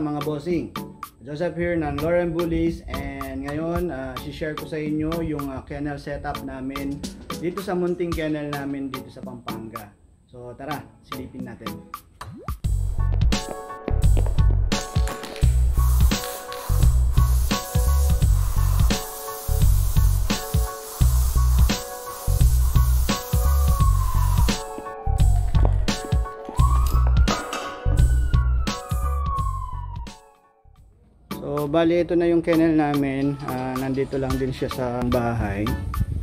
mga bossing? Joseph here ng Lauren Bullies and ngayon uh, share ko sa inyo yung uh, kennel setup namin dito sa munting kennel namin dito sa Pampanga. So tara, silipin natin. Bali ito na yung kennel namin. Uh, nandito lang din siya sa bahay.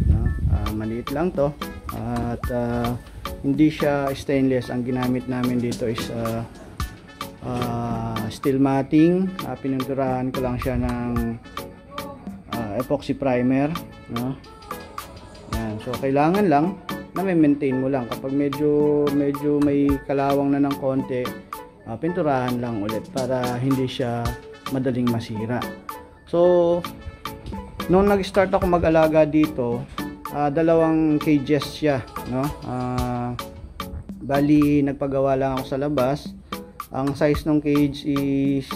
No? Uh, maliit lang to. At uh, hindi siya stainless. Ang ginamit namin dito is uh, uh, steel matting. Uh, pinunturahan ko lang siya ng uh, epoxy primer. No? Yan. So kailangan lang na may maintain mo lang. Kapag medyo, medyo may kalawang na ng konti, uh, pinturahan lang ulit para hindi siya madaling masira. So, nung nag-start ako mag-alaga dito, uh, dalawang cages siya, no? Uh, bali, nagpagawa lang ako sa labas. Ang size ng cage is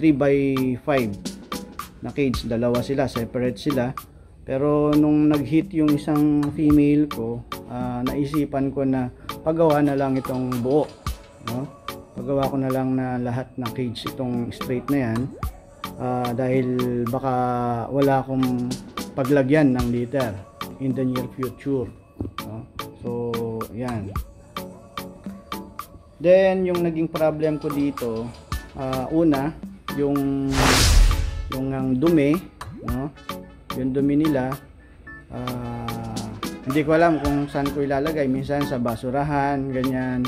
3 by 5 na cage. Dalawa sila, separate sila. Pero nung nag-hit yung isang female ko, uh, naisipan ko na pagawa na lang itong buo, no? Pagawa ko na lang na lahat ng cage itong straight na yan. Uh, dahil baka wala akong paglagyan ng litter in the near future. No? so yan. Then yung naging problem ko dito uh, una yung yung ang dumi no? yung dumi nila uh, hindi ko alam kung saan ko ilalagay. Minsan sa basurahan ganyan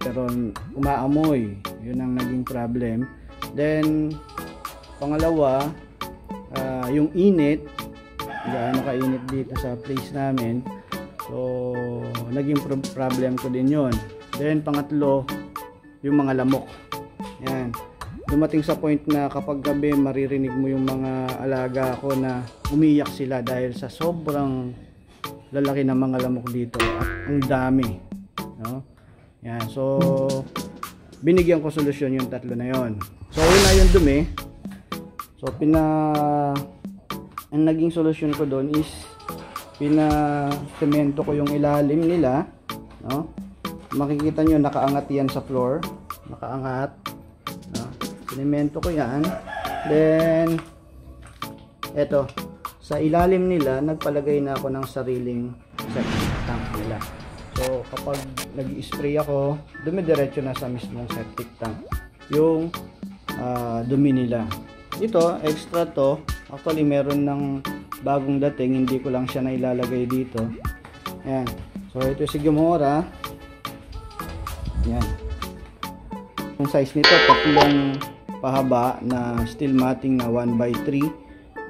pero umaamoy. Yun ang naging problem. Then pangalawa uh, yung init. Gaano kainit dito sa place namin. So naging pro- problem ko din yun. Then pangatlo yung mga lamok. Yan. Dumating sa point na kapag gabi maririnig mo yung mga alaga ko na umiyak sila dahil sa sobrang lalaki ng mga lamok dito at ang dami no yan, so binigyan ko solusyon yung tatlo na yon. So una yung dumi. So pina ang naging solusyon ko doon is pina semento ko yung ilalim nila, no? Makikita nyo nakaangat yan sa floor, nakaangat. No? Sinemento ko yan. Then eto, sa ilalim nila nagpalagay na ako ng sariling septic tank nila. So, kapag nag spray ako, dumidiretso na sa mismong septic tank yung uh, dumi nila. Ito, extra to. Actually, meron ng bagong dating. Hindi ko lang siya nailalagay dito. Ayan. So, ito si Gamora. Ayan. Yung size nito, tatlong pahaba na steel matting na 1x3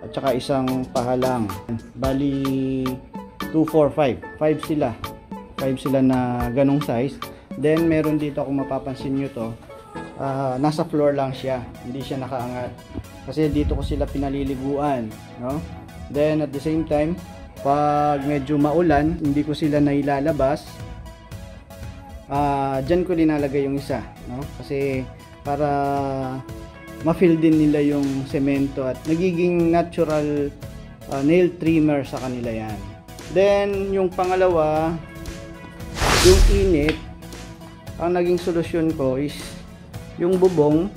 at saka isang pahalang. Bali, 2, 4, 5. 5 sila. 5 sila na ganong size. Then meron dito kung mapapansin nyo to, uh, nasa floor lang siya, hindi siya nakaangat. Kasi dito ko sila pinaliliguan, no? Then at the same time, pag medyo maulan, hindi ko sila nailalabas. Uh, dyan ko linalagay yung isa, no? Kasi para ma-fill din nila yung semento at nagiging natural uh, nail trimmer sa kanila yan. Then, yung pangalawa, yung init ang naging solusyon ko is yung bubong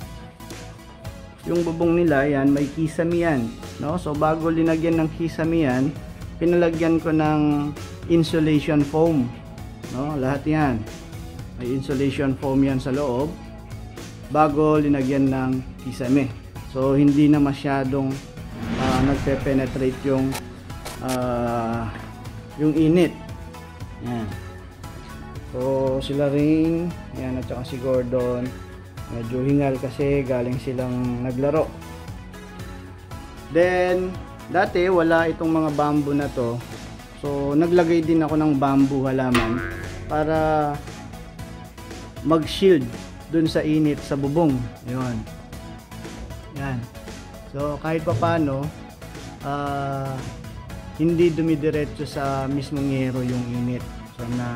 yung bubong nila yan may kisame yan no? so bago linagyan ng kisame yan pinalagyan ko ng insulation foam no? lahat yan may insulation foam yan sa loob bago linagyan ng kisame so hindi na masyadong uh, nagpe-penetrate yung uh, yung init yan So sila ring, yan at saka si Gordon, medyo hingal kasi galing silang naglaro. Then, dati wala itong mga bamboo na to. So naglagay din ako ng bamboo halaman para mag-shield dun sa init sa bubong. Yun. Yan. So kahit pa paano, uh, hindi dumidiretso sa mismong yero yung init. So na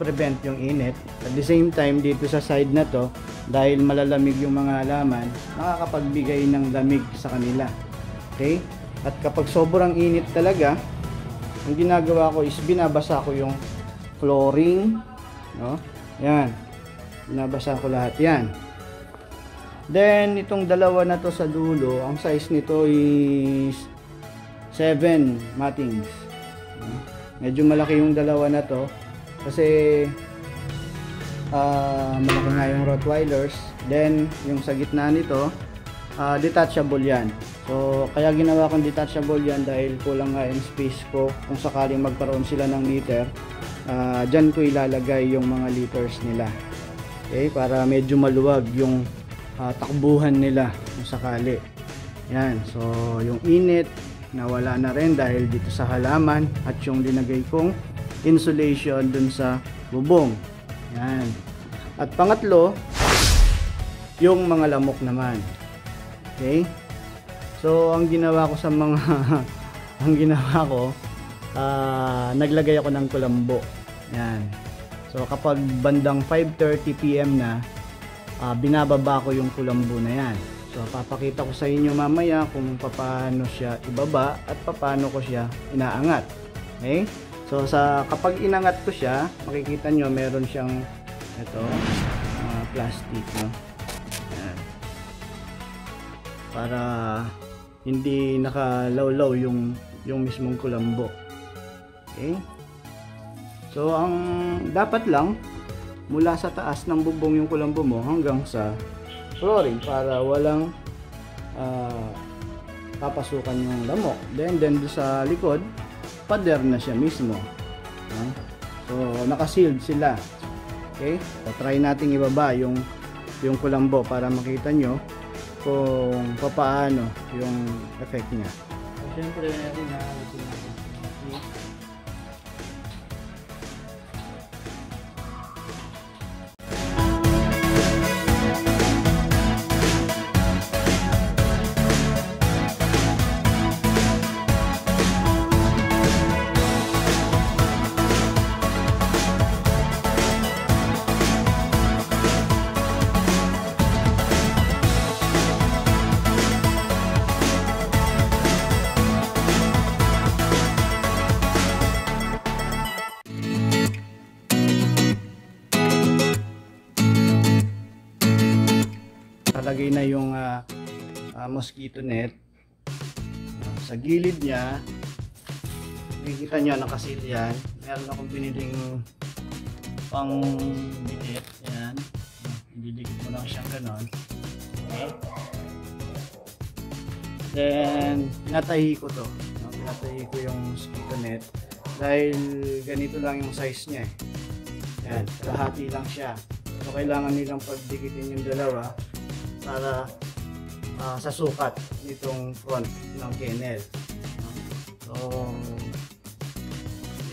prevent yung init. At the same time dito sa side na to dahil malalamig yung mga halaman, nakakapagbigay ng lamig sa kanila. Okay? At kapag sobrang init talaga, ang ginagawa ko is binabasa ko yung flooring, no? Yan. Binabasa ko lahat 'yan. Then itong dalawa na to sa dulo, ang size nito is 7 mattings. Medyo malaki yung dalawa na to kasi ah malaki nga yung Rottweilers. Then yung sa gitna nito, ah, detachable yan. So kaya ginawa kong detachable yan dahil kulang nga yung space ko kung sakaling magkaroon sila ng liter. ah dyan ko ilalagay yung mga liters nila. Okay, para medyo maluwag yung ah, takbuhan nila kung sakali. Yan, so yung init nawala na rin dahil dito sa halaman at yung linagay kong insulation dun sa bubong. Yan. At pangatlo, yung mga lamok naman. Okay? So, ang ginawa ko sa mga ang ginawa ko, ah, naglagay ako ng kulambo. Yan. So, kapag bandang 5:30 PM na, ah, binababa ko yung kulambo na yan. So, papakita ko sa inyo mamaya kung paano siya ibaba at paano ko siya inaangat. Okay? So, sa kapag inangat ko siya, makikita nyo meron siyang ito, ah, plastic, no? Yan. Para hindi nakalawlaw yung yung mismong kulambo. Okay? So, ang dapat lang mula sa taas ng bubong yung kulambo mo hanggang sa flooring para walang ah, papasukan yung lamok. Then, then sa likod, pader na siya mismo. No? So, naka-sealed sila. Okay? So, try nating ibaba yung yung kulambo para makita nyo kung papaano yung effect niya. So, syempre, na Talagay na yung ah, ah, mosquito net. Sa gilid niya, nakikita niya nakasil yan. Meron akong biniling pang binit. Yan. Ididikit mo lang siyang ganon. Okay. Then, pinatahi ko to. Pinatahi ko yung mosquito net. Dahil ganito lang yung size niya eh. Yan, kalahati lang siya. So, kailangan nilang pagdikitin yung dalawa para ah, sa sukat nitong front ng kennel. So,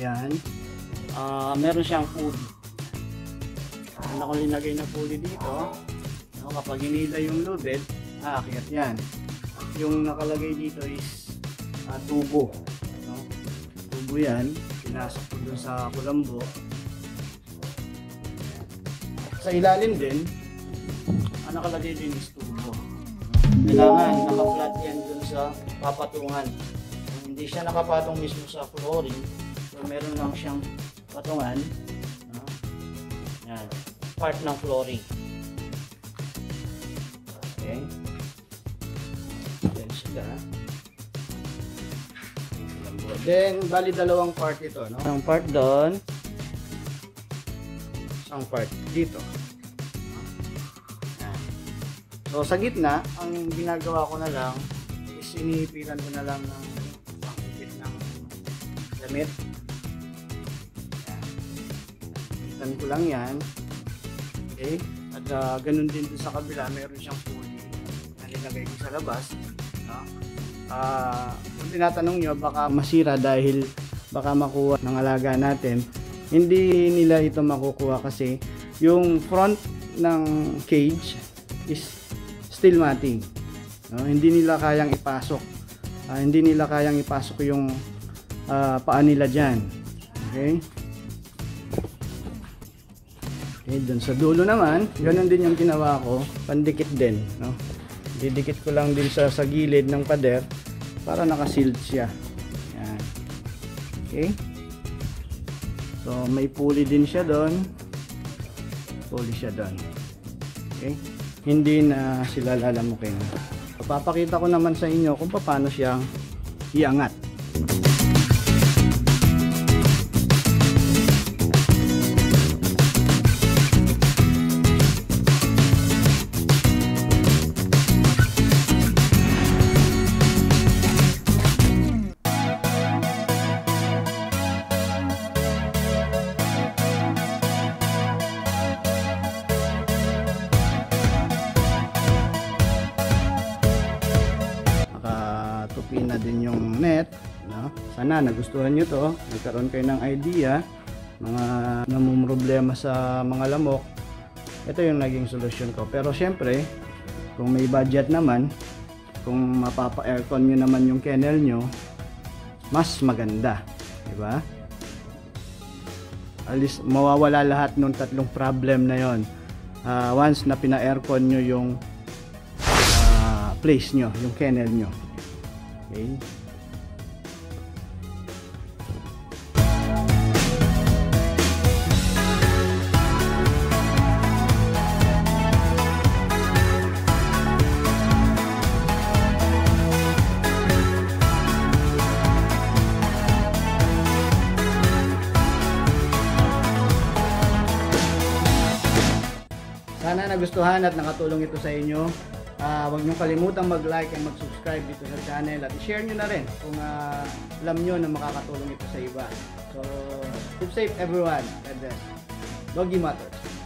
yan. Ah, meron siyang pulley. Meron akong linagay na pulley dito. No, kapag hinila yung lubid, aakyat yan. At yung nakalagay dito is ah, tubo. No? Tubo yan. Pinasok ko dun sa kulambo. Sa ilalim din, nakalagay din is tubo. Kailangan naka-flat yan dun sa papatungan. Hindi siya nakapatong mismo sa flooring. So meron lang siyang patungan. No? Yan. Part ng flooring. Okay. Then sila. Then, bali dalawang part ito. No? Isang part doon. Isang part dito. So sa gitna, ang ginagawa ko na lang is inihipitan ko na lang ng pangipit ng damit. Hipitan ko lang yan. Okay? At ah, ganun din sa kabila, meron siyang pulley na nilagay ko sa labas. No? Ah, kung tinatanong nyo, baka masira dahil baka makuha ng alaga natin. Hindi nila ito makukuha kasi yung front ng cage is steel matting. No? Hindi nila kayang ipasok. Ah, hindi nila kayang ipasok yung ah, paa nila dyan. Okay? Okay, dun sa dulo naman, ganun din yung ginawa ko, pandikit din, no? Didikit ko lang din sa, sa gilid ng pader para nakasealed siya. Yan. Okay? So, may pulley din siya doon. Pulley siya doon. Okay? Hindi na sila lalamukin. Papakita ko naman sa inyo kung paano siyang iangat. Sana nagustuhan nyo to. Nagkaroon kayo ng idea. Mga namumroblema sa mga lamok. Ito yung naging solusyon ko. Pero syempre, kung may budget naman, kung mapapa-aircon nyo naman yung kennel nyo, mas maganda. Diba? Alis, mawawala lahat ng tatlong problem na yon. Ah, once na pina-aircon nyo yung ah, place nyo, yung kennel nyo. Okay? Sana nagustuhan at nakatulong ito sa inyo. Ah, huwag niyong kalimutang mag-like and mag-subscribe dito sa channel at i-share niyo na rin kung ah, alam niyo na makakatulong ito sa iba. So, keep safe everyone. God bless. Doggy Matters.